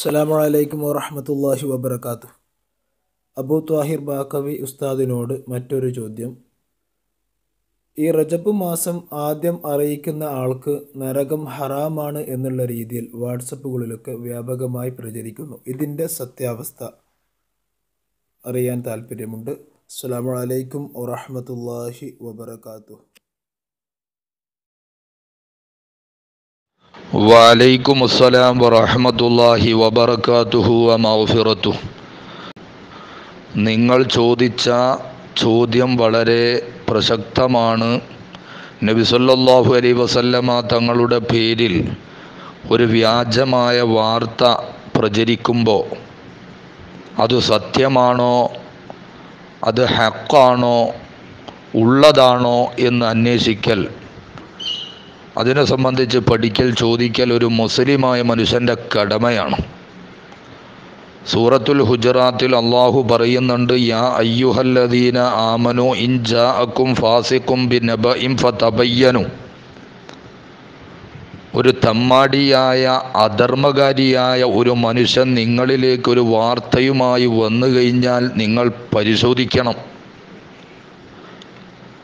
അസ്സലാമു അലൈക്കും വറഹമത്തല്ലാഹി വബർക്കാത്തു അബു ത്വാഹിർ ബാക്കവി ഉസ്താദിനോട് മറ്റൊരു ചോദ്യം. ഈ റജബ് മാസം ആദ്യം അറിയിക്കുന്ന ആൾക്ക് നരകം ഹറാമാണ് എന്നുള്ള രീതിയിൽ വാട്സപ്പുകളിലൊക്കെ വ്യാപകമായി പ്രചരിക്കുന്നു. ഇതിന്റെ സത്യാവസ്ഥ അറിയാൻ താല്പര്യമുണ്ട് അസ്സലാമു അലൈക്കും വറഹമത്തല്ലാഹി വബർക്കാത്തു വലൈക്കും അസ്സലാം വറഹമത്തല്ലാഹി വബർക്കാത്തുഹു ومغفرته നിങ്ങൾ ചോദിച്ച ചോദ്യം വളരെ പ്രസക്തമാണ്. നബി സല്ലല്ലാഹു അലൈഹി വസല്ലമ തങ്ങളുടെ പേരിൽ ഒരു വ്യാജമായ വാർത്ത പ്രചരിക്കുമ്പോൾ അത് സത്യമാണോ? അത് ഹക്കാണോ? ഉള്ളതാണോ? എന്ന് അന്വേഷിക്കൽ അതിനെ സംബന്ധിച്ച് പഠിക്കൽ ചോദിക്കൽ ഒരു മുസ്ലിമായ മനുഷ്യന്റെ കടമയാണ്. സൂറത്തുൽ ഹുജറാത്തിൽ അള്ളാഹു പറയുന്നുണ്ട് യാ അയ്യുഹല്ലദീന ആമനു ഇൻ ജാഅക്കും ഫാസിക്കും ബിനബ ഇം ഫതബയ്യനു. ഒരു തമ്മാടിയായ അധർമ്മകാരിയായ ഒരു മനുഷ്യൻ നിങ്ങളിലേക്ക് ഒരു വാർത്തയുമായി വന്നു കഴിഞ്ഞാൽ നിങ്ങൾ പരിശോധിക്കണം.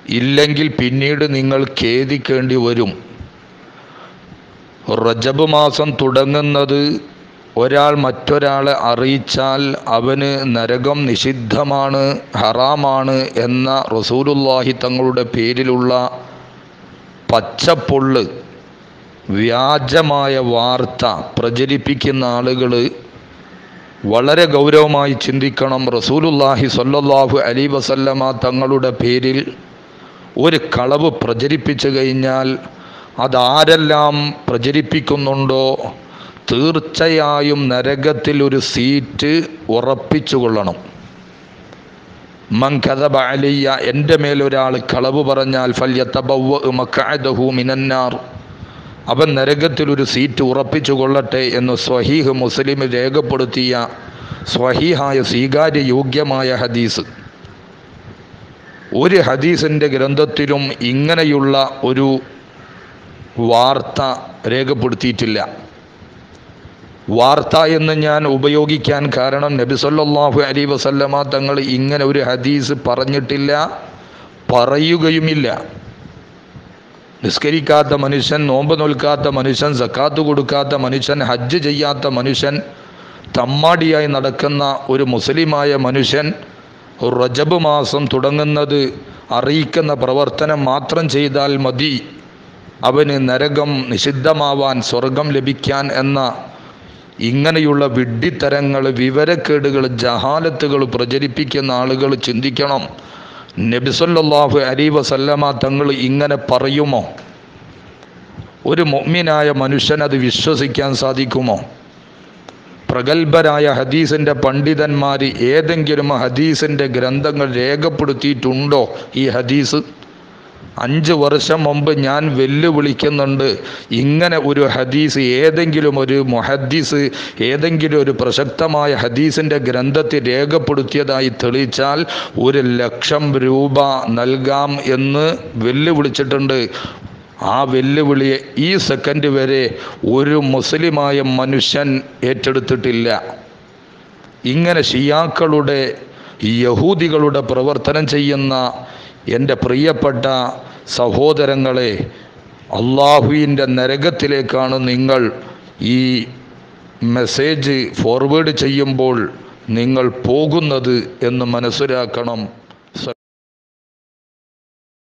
ഇല്ലെങ്കിൽ പിന്നീട് നിങ്ങൾ ഖേദിക്കേണ്ടി വരും. റജബ് മാസം തുടങ്ങുന്നത് ഒരാൾ മറ്റൊരാളെ അറിയിച്ചാൽ അവന് നരകം നിഷിദ്ധമാണ് ഹറാമാണ് എന്ന റസൂലുല്ലാഹി തങ്ങളുടെ പേരിലുള്ള പച്ചപ്പൊള്ള് വ്യാജമായ വാർത്ത പ്രചരിപ്പിക്കുന്ന ആളുകൾ വളരെ ഗൗരവമായി ചിന്തിക്കണം. റസൂലുല്ലാഹി സല്ലല്ലാഹു അലൈഹി വസല്ലമ തങ്ങളുടെ പേരിൽ ഒരു കളവ് പ്രചരിപ്പിച്ചു കഴിഞ്ഞാൽ അതാരെല്ലാം പ്രചരിപ്പിക്കുന്നുണ്ടോ? തീർച്ചയായും നരകത്തിൽ ഒരു സീറ്റ് ഉറപ്പിച്ചു കൊള്ളണം. മങ്കഥബ അലിയ എന്റെ മേലൊരാൾ കളവ് പറഞ്ഞാൽ ഫല്യത്തബവ്വഹു മിനന്നാർ. അവൻ നരകത്തിലൊരു സീറ്റ് ഉറപ്പിച്ചു കൊള്ളട്ടെ എന്ന് സ്വഹീഹ് മുസ്ലിം രേഖപ്പെടുത്തിയ സ്വഹീഹായ സ്വീകാര്യ യോഗ്യമായ ഹദീസ്. ഒരു ഹദീസിന്റെ ഗ്രന്ഥത്തിലും ഇങ്ങനെയുള്ള ഒരു വാർത്ത രേഖപ്പെടുത്തിയിട്ടില്ല. വാർത്ത എന്ന് ഞാൻ ഉപയോഗിക്കാൻ കാരണം നബി സല്ലല്ലാഹു അലൈഹി വസല്ലമ തങ്ങൾ ഇങ്ങനെ ഒരു ഹദീസ് പറഞ്ഞിട്ടില്ല പറയുകയുമില്ല. നിസ്കരിക്കാത്ത മനുഷ്യൻ നോമ്പ് നോൽക്കാത്ത മനുഷ്യൻ സക്കാത്ത് കൊടുക്കാത്ത മനുഷ്യൻ ഹജ്ജ് ചെയ്യാത്ത മനുഷ്യൻ തമ്മാടിയായി നടക്കുന്ന ഒരു മുസ്ലിമായ മനുഷ്യൻ റജബ് മാസം തുടങ്ങുന്നത് അറിയിക്കുന്ന പ്രവർത്തനം മാത്രം ചെയ്താൽ മതി. അവന് നരകം നിഷിദ്ധമാവാൻ സ്വർഗം ലഭിക്കാൻ എന്ന ഇങ്ങനെയുള്ള വിഡ്ഢിത്തരങ്ങൾ വിവരക്കേടുകൾ ജഹാലത്തുകൾ പ്രചരിപ്പിക്കുന്ന ആളുകൾ ചിന്തിക്കണം. നബിസല്ലാഹു അലി വസല്ലമ തങ്ങൾ ഇങ്ങനെ പറയുമോ? ഒരു മൊമ്മിനായ മനുഷ്യൻ അത് വിശ്വസിക്കാൻ സാധിക്കുമോ? പ്രഗത്ഭരായ ഹദീസിന്റെ പണ്ഡിതന്മാർ ഏതെങ്കിലും ഹദീസിന്റെ ഗ്രന്ഥങ്ങൾ രേഖപ്പെടുത്തിയിട്ടുണ്ടോ ഈ ഹദീസ്? അഞ്ച് വർഷം മുമ്പ് ഞാൻ വെല്ലുവിളിക്കുന്നുണ്ട്. ഇങ്ങനെ ഒരു ഹദീസ് ഏതെങ്കിലും ഒരു മുഹദ്ദീസ് ഏതെങ്കിലും ഒരു പ്രസക്തമായ ഹദീസിന്റെ ഗ്രന്ഥത്തിൽ രേഖപ്പെടുത്തിയതായി തെളിയിച്ചാൽ ഒരു ലക്ഷം രൂപ നൽകാം എന്ന് വെല്ലുവിളിച്ചിട്ടുണ്ട്. ആ വെല്ലുവിളിയെ ഈ സെക്കൻഡ് വരെ ഒരു മുസ്ലിമായ മനുഷ്യൻ ഏറ്റെടുത്തിട്ടില്ല. ഇങ്ങനെ ഷിയാക്കളുടെ യഹൂദികളുടെ പ്രവർത്തനം ചെയ്യുന്ന എന്റെ പ്രിയപ്പെട്ട സഹോദരങ്ങളെ അള്ളാഹുവിന്റെ നരകത്തിലേക്കാണ് നിങ്ങൾ ഈ മെസ്സേജ് ഫോർവേഡ് ചെയ്യുമ്പോൾ നിങ്ങൾ പോകുന്നത് എന്ന് മനസ്സിലാക്കണം.